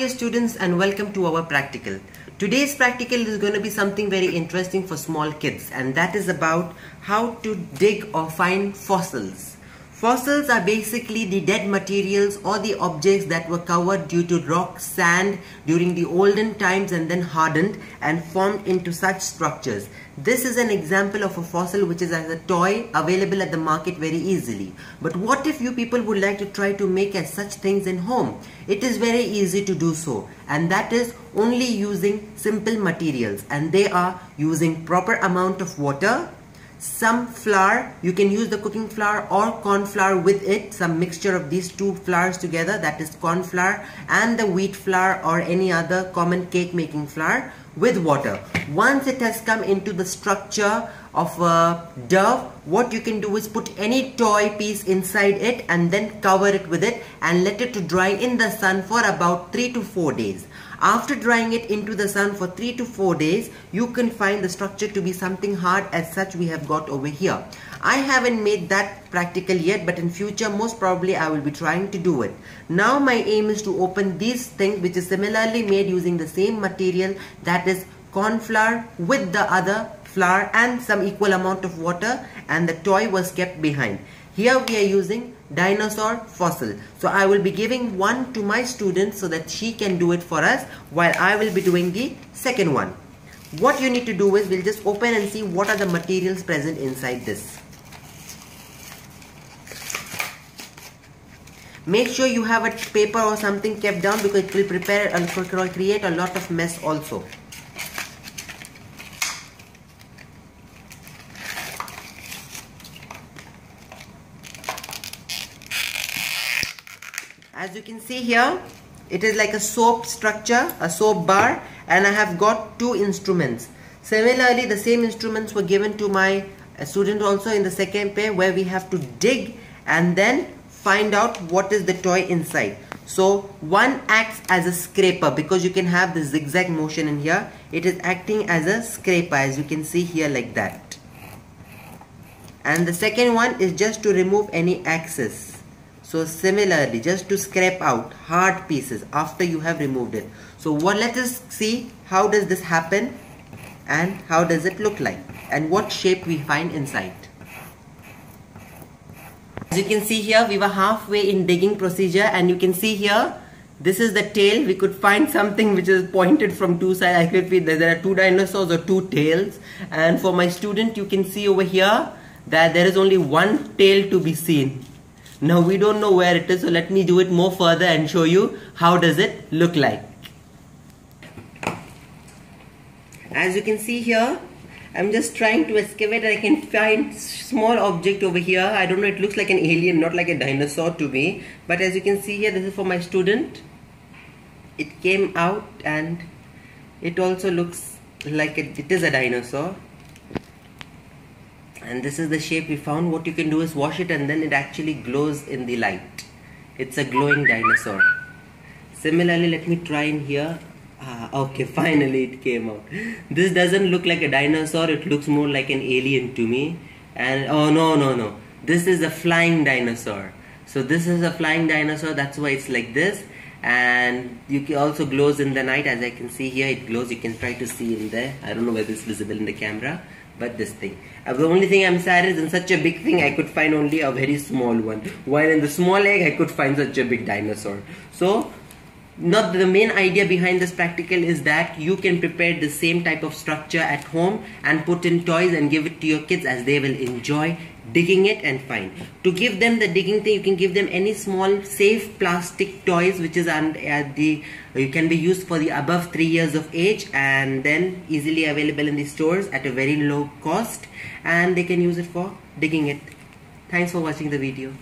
dear students and welcome to our practical. Today's practical is going to be something very interesting for small kids and that is about how to dig or find fossils. Fossils are basically the dead materials or the objects that were covered due to rock, sand during the olden times and then hardened and formed into such structures. This is an example of a fossil which is as a toy available at the market very easily. But what if you people would like to try to make as such things in home? It is very easy to do so and that is only using simple materials and they are using proper amount of water some flour you can use the cooking flour or corn flour with it some mixture of these two flours together that is corn flour and the wheat flour or any other common cake making flour with water. Once it has come into the structure of a dough what you can do is put any toy piece inside it and then cover it with it and let it to dry in the sun for about 3 to 4 days after drying it into the sun for 3 to 4 days, you can find the structure to be something hard as such we have got over here. I haven't made that practical yet but in future most probably I will be trying to do it. Now my aim is to open these things which is similarly made using the same material that is corn flour with the other flour and some equal amount of water and the toy was kept behind. Here we are using dinosaur fossil. So I will be giving one to my student so that she can do it for us while I will be doing the second one. What you need to do is we'll just open and see what are the materials present inside this. Make sure you have a paper or something kept down because it will prepare and create a lot of mess also. As you can see here it is like a soap structure a soap bar and I have got two instruments. Similarly the same instruments were given to my uh, student also in the second pair where we have to dig and then find out what is the toy inside. So one acts as a scraper because you can have the zigzag motion in here. It is acting as a scraper as you can see here like that. And the second one is just to remove any excess so similarly, just to scrape out hard pieces after you have removed it. So what let us see how does this happen and how does it look like and what shape we find inside. As you can see here, we were halfway in digging procedure and you can see here, this is the tail. We could find something which is pointed from two sides. I could that there are two dinosaurs or two tails. And for my student, you can see over here that there is only one tail to be seen now we don't know where it is, so let me do it more further and show you how does it look like. As you can see here, I'm just trying to excavate and I can find small object over here. I don't know, it looks like an alien, not like a dinosaur to me. But as you can see here, this is for my student. It came out and it also looks like it, it is a dinosaur and this is the shape we found. What you can do is wash it and then it actually glows in the light. It's a glowing dinosaur. Similarly let me try in here. Ah, okay finally it came out. This doesn't look like a dinosaur. It looks more like an alien to me. And oh no no no. This is a flying dinosaur. So this is a flying dinosaur. That's why it's like this. And you can also glows in the night. As I can see here it glows. You can try to see in there. I don't know whether it's visible in the camera but this thing. Uh, the only thing I'm sad is in such a big thing I could find only a very small one. While in the small egg I could find such a big dinosaur. So not the main idea behind this practical is that you can prepare the same type of structure at home and put in toys and give it to your kids as they will enjoy digging it and find to give them the digging thing you can give them any small safe plastic toys which is and at the you can be used for the above three years of age and then easily available in the stores at a very low cost and they can use it for digging it. Thanks for watching the video